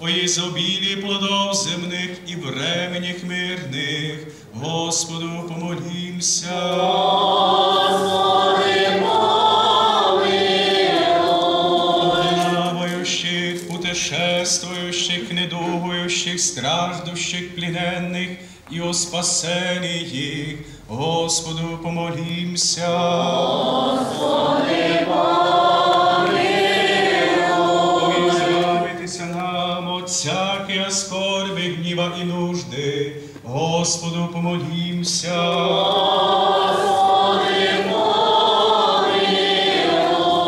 о ізобілі плодов земних і временіх мирних, Господу помолімся. Плавающих, путешествующих, недугующих, страждущих, плененных и о спасении их, Господу помолимся. Господи, Избавитися нам от всякої скорби, гніва і нужди, Господу помолімся.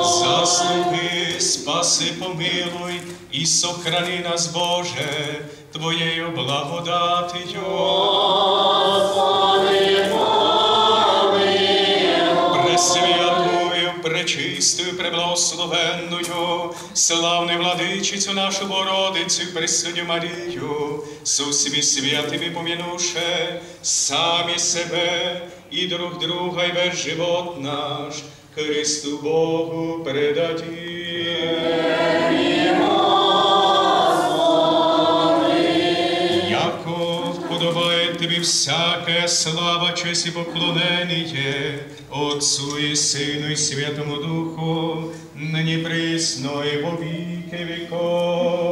Заслуги, спаси, помилуй і сохрани нас, Боже, Твоєю благодатію. Пречистою, преблагословенною, славну владичицю нашу Бородицю, Пресвятю Марію, всіми святими помінуше, самі себе і друг друга, і весь живот наш, Христу Богу предадим. Тобі всяке слава, честь і поклонення, Отцу і Сину, і Святому Духу, нині присно, і во віков.